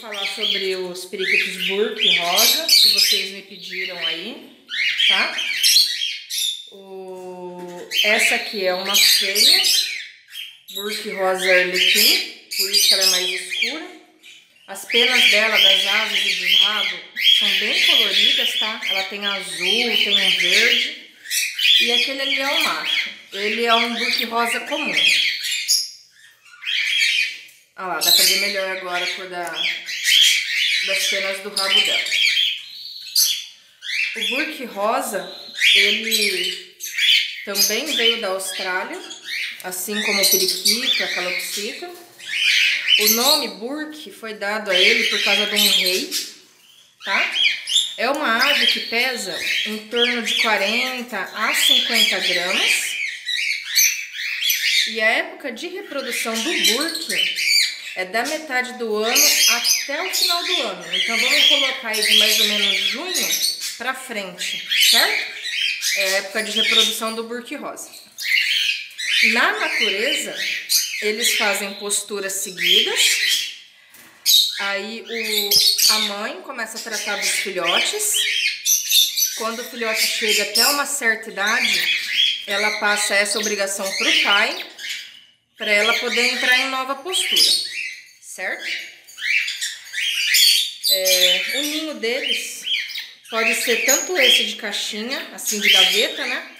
falar sobre os periquitos burke rosa, que vocês me pediram aí, tá? O... Essa aqui é uma fêmea, burke rosa arlequim, por isso que ela é mais escura. As penas dela, das asas e do rabo, são bem coloridas, tá? Ela tem azul, tem um verde. E aquele ali é o macho. Ele é um burke rosa comum. Olha lá, dá pra ver melhor agora a cor da, das penas do rabo dela. O burke rosa, ele também veio da Austrália, assim como o periquito, a calopsita. O nome burke foi dado a ele por causa de um rei, tá? É uma ave que pesa em torno de 40 a 50 gramas. E a época de reprodução do burke é da metade do ano até o final do ano. Então vamos colocar aí de mais ou menos junho para frente, certo? É a época de reprodução do burque rosa. Na natureza, eles fazem posturas seguidas. Aí o, a mãe começa a tratar dos filhotes. Quando o filhote chega até uma certa idade, ela passa essa obrigação para o pai, para ela poder entrar em nova postura certo? É, o ninho deles pode ser tanto esse de caixinha, assim de gaveta, né?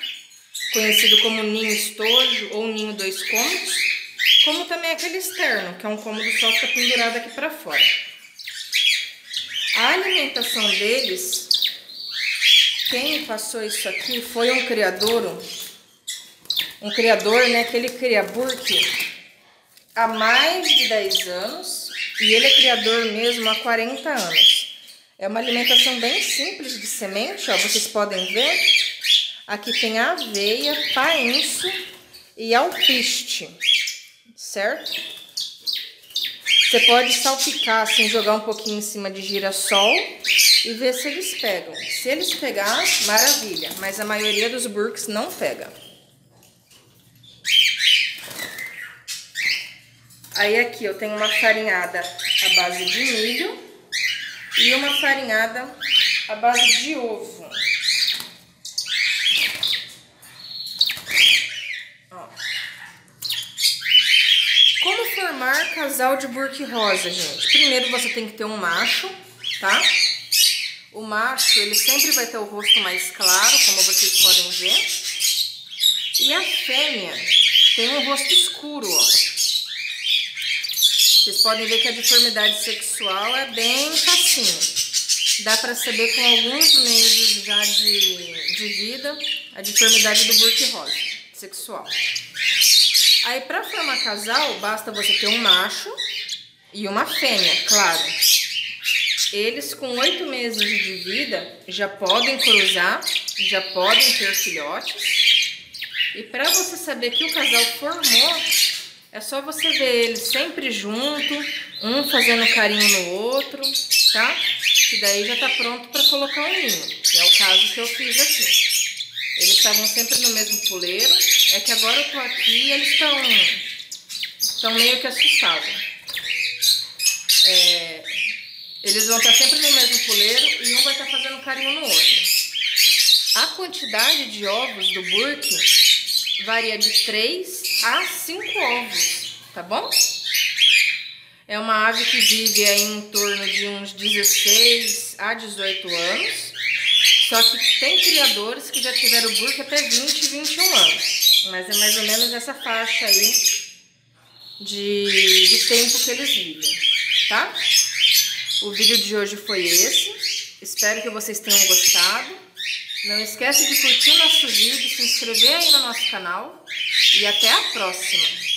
Conhecido como ninho estojo ou ninho dois cômodos, como também aquele externo, que é um cômodo só que está pendurado aqui para fora. A alimentação deles, quem passou isso aqui foi um criador, um criador, né, que ele cria burke há mais de 10 anos e ele é criador mesmo há 40 anos. É uma alimentação bem simples de semente, ó, vocês podem ver. Aqui tem aveia, painço e alpiste, certo? Você pode salpicar, assim, jogar um pouquinho em cima de girassol e ver se eles pegam. Se eles pegar, maravilha, mas a maioria dos burks não pega. Aí aqui eu tenho uma farinhada à base de milho e uma farinhada à base de ovo. Ó. Como formar casal de burque rosa, gente? Primeiro você tem que ter um macho, tá? O macho, ele sempre vai ter o rosto mais claro, como vocês podem ver. E a fêmea tem um rosto escuro, ó. Vocês podem ver que a deformidade sexual é bem facinho. Dá para saber com alguns meses já de, de vida a deformidade do burke rosa sexual. Aí para formar casal, basta você ter um macho e uma fêmea, claro. Eles com oito meses de vida já podem cruzar, já podem ter filhotes. E para você saber que o casal formou, é só você ver eles sempre junto, um fazendo carinho no outro, tá? Que daí já tá pronto para colocar o ninho, que é o caso que eu fiz aqui. Eles estavam sempre no mesmo puleiro, é que agora eu tô aqui e eles estão estão meio que assustados. É, eles vão estar sempre no mesmo puleiro e um vai estar fazendo carinho no outro. A quantidade de ovos do burke varia de 3 a 5 ovos, tá bom? É uma ave que vive aí em torno de uns 16 a 18 anos. Só que tem criadores que já tiveram burca até 20, 21 anos. Mas é mais ou menos essa faixa aí de, de tempo que eles vivem, tá? O vídeo de hoje foi esse. Espero que vocês tenham gostado. Não esquece de curtir o nosso vídeo, se inscrever aí no nosso canal e até a próxima!